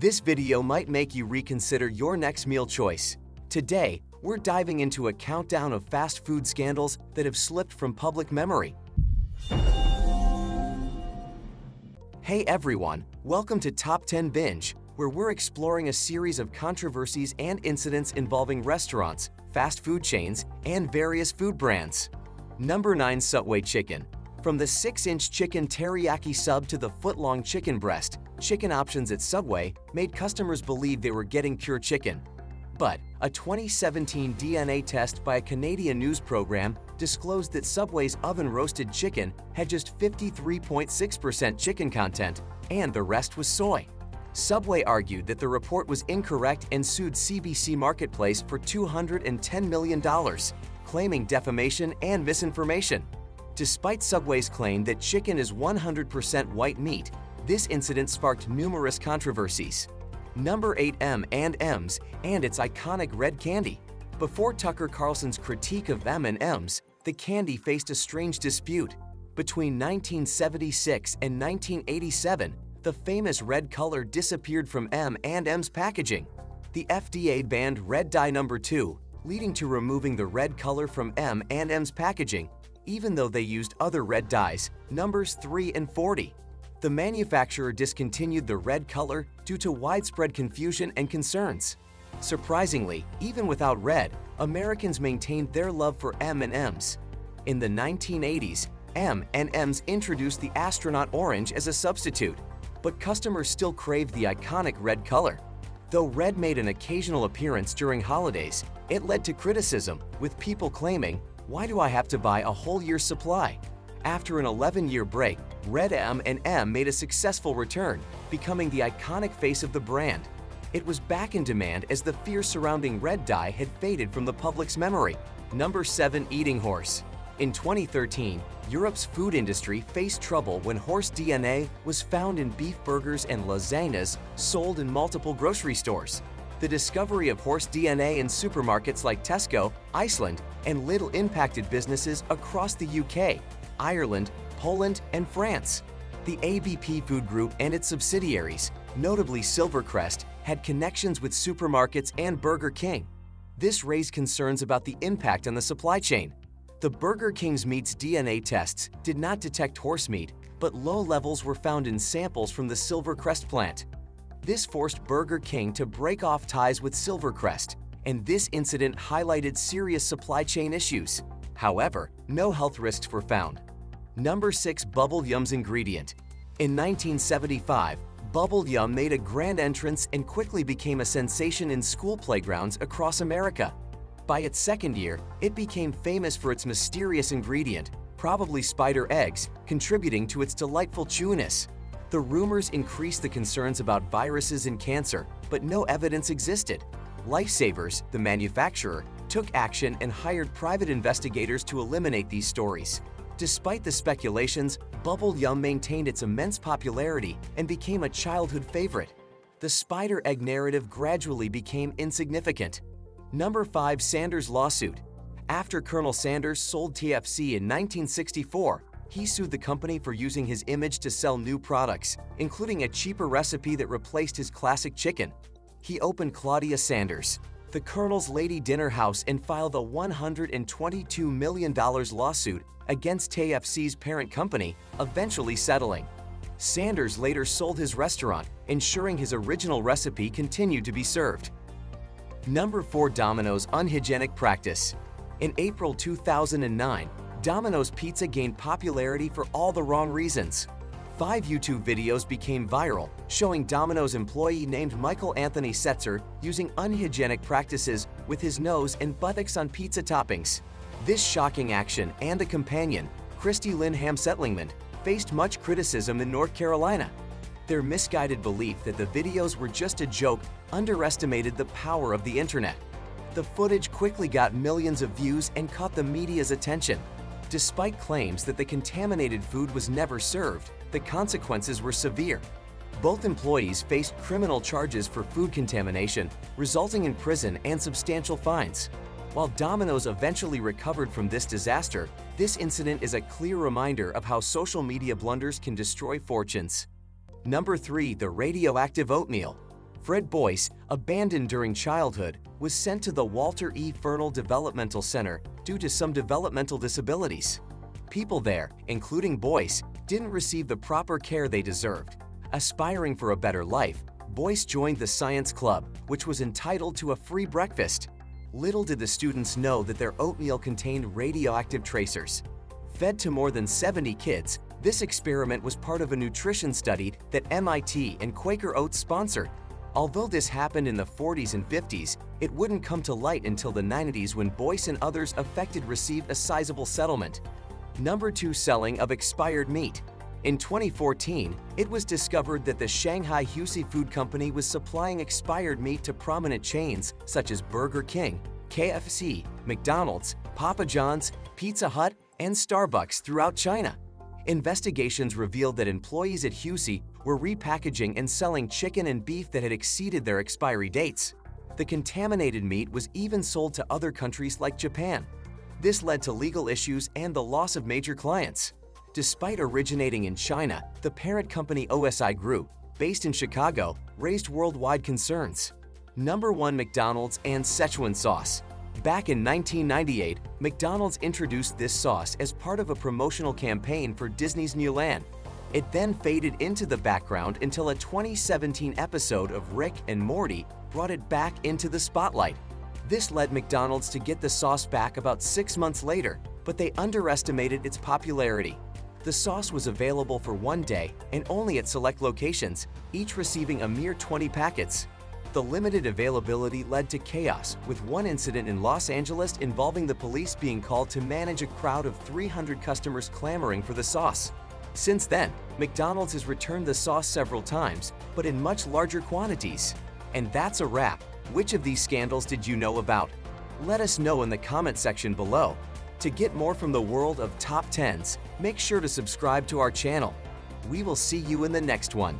This video might make you reconsider your next meal choice. Today, we're diving into a countdown of fast food scandals that have slipped from public memory. Hey everyone, welcome to Top 10 Binge, where we're exploring a series of controversies and incidents involving restaurants, fast food chains, and various food brands. Number 9 Subway Chicken. From the 6-inch chicken teriyaki sub to the foot-long chicken breast, chicken options at Subway made customers believe they were getting pure chicken. But a 2017 DNA test by a Canadian news program disclosed that Subway's oven-roasted chicken had just 53.6% chicken content, and the rest was soy. Subway argued that the report was incorrect and sued CBC Marketplace for $210 million, claiming defamation and misinformation. Despite Subway's claim that chicken is 100% white meat, this incident sparked numerous controversies. Number 8 M and M's and its iconic red candy. Before Tucker Carlson's critique of M&M's, the candy faced a strange dispute. Between 1976 and 1987, the famous red color disappeared from M&M's packaging. The FDA banned red dye number 2, leading to removing the red color from M&M's packaging, even though they used other red dyes, numbers 3 and 40. The manufacturer discontinued the red color due to widespread confusion and concerns. Surprisingly, even without red, Americans maintained their love for M&Ms. In the 1980s, M&Ms introduced the astronaut orange as a substitute, but customers still craved the iconic red color. Though red made an occasional appearance during holidays, it led to criticism, with people claiming, why do I have to buy a whole year's supply? After an 11-year break, Red M&M made a successful return, becoming the iconic face of the brand. It was back in demand as the fear surrounding red dye had faded from the public's memory. Number 7 Eating Horse In 2013, Europe's food industry faced trouble when horse DNA was found in beef burgers and lasagnas sold in multiple grocery stores. The discovery of horse DNA in supermarkets like Tesco, Iceland, and Lidl impacted businesses across the UK, Ireland, Poland, and France. The ABP Food Group and its subsidiaries, notably Silvercrest, had connections with supermarkets and Burger King. This raised concerns about the impact on the supply chain. The Burger King's meat's DNA tests did not detect horse meat, but low levels were found in samples from the Silvercrest plant. This forced Burger King to break off ties with Silvercrest, and this incident highlighted serious supply chain issues. However, no health risks were found. Number 6 Bubble Yum's ingredient. In 1975, Bubble Yum made a grand entrance and quickly became a sensation in school playgrounds across America. By its second year, it became famous for its mysterious ingredient, probably spider eggs, contributing to its delightful chewiness. The rumors increased the concerns about viruses and cancer, but no evidence existed. Lifesavers, the manufacturer, took action and hired private investigators to eliminate these stories. Despite the speculations, Bubble Yum maintained its immense popularity and became a childhood favorite. The spider egg narrative gradually became insignificant. Number 5 Sanders Lawsuit After Colonel Sanders sold KFC in 1964, he sued the company for using his image to sell new products, including a cheaper recipe that replaced his classic chicken. He opened Claudia Sanders, the Colonel's Lady Dinner House and filed a $122 million lawsuit against KFC's parent company, eventually settling. Sanders later sold his restaurant, ensuring his original recipe continued to be served. Number 4 Domino's Unhygienic Practice In April 2009, Domino's Pizza gained popularity for all the wrong reasons. Five YouTube videos became viral, showing Domino's employee named Michael Anthony Setzer using unhygienic practices with his nose and buttocks on pizza toppings. This shocking action and a companion, Christy Lynn Hamsetlingman, faced much criticism in North Carolina. Their misguided belief that the videos were just a joke underestimated the power of the internet. The footage quickly got millions of views and caught the media's attention. Despite claims that the contaminated food was never served, the consequences were severe. Both employees faced criminal charges for food contamination, resulting in prison and substantial fines. While Domino's eventually recovered from this disaster, this incident is a clear reminder of how social media blunders can destroy fortunes. Number 3. The Radioactive Oatmeal Fred Boyce, abandoned during childhood, was sent to the Walter E. Fernald Developmental Center due to some developmental disabilities. People there, including Boyce, didn't receive the proper care they deserved. Aspiring for a better life, Boyce joined the Science Club, which was entitled to a free breakfast. Little did the students know that their oatmeal contained radioactive tracers. Fed to more than 70 kids, this experiment was part of a nutrition study that MIT and Quaker Oats sponsored. Although this happened in the 40s and 50s, it wouldn't come to light until the 90s when Boyce and others affected received a sizable settlement. Number 2 Selling of expired meat in 2014, it was discovered that the Shanghai Husi Food Company was supplying expired meat to prominent chains such as Burger King, KFC, McDonald's, Papa John's, Pizza Hut, and Starbucks throughout China. Investigations revealed that employees at Husi were repackaging and selling chicken and beef that had exceeded their expiry dates. The contaminated meat was even sold to other countries like Japan. This led to legal issues and the loss of major clients. Despite originating in China, the parent company OSI Group, based in Chicago, raised worldwide concerns. Number 1 McDonald's and Szechuan sauce. Back in 1998, McDonald's introduced this sauce as part of a promotional campaign for Disney's Mulan. It then faded into the background until a 2017 episode of Rick and Morty brought it back into the spotlight. This led McDonald's to get the sauce back about six months later, but they underestimated its popularity. The sauce was available for one day and only at select locations, each receiving a mere 20 packets. The limited availability led to chaos, with one incident in Los Angeles involving the police being called to manage a crowd of 300 customers clamoring for the sauce. Since then, McDonald's has returned the sauce several times, but in much larger quantities. And that's a wrap. Which of these scandals did you know about? Let us know in the comment section below. To get more from the world of top 10s, make sure to subscribe to our channel. We will see you in the next one.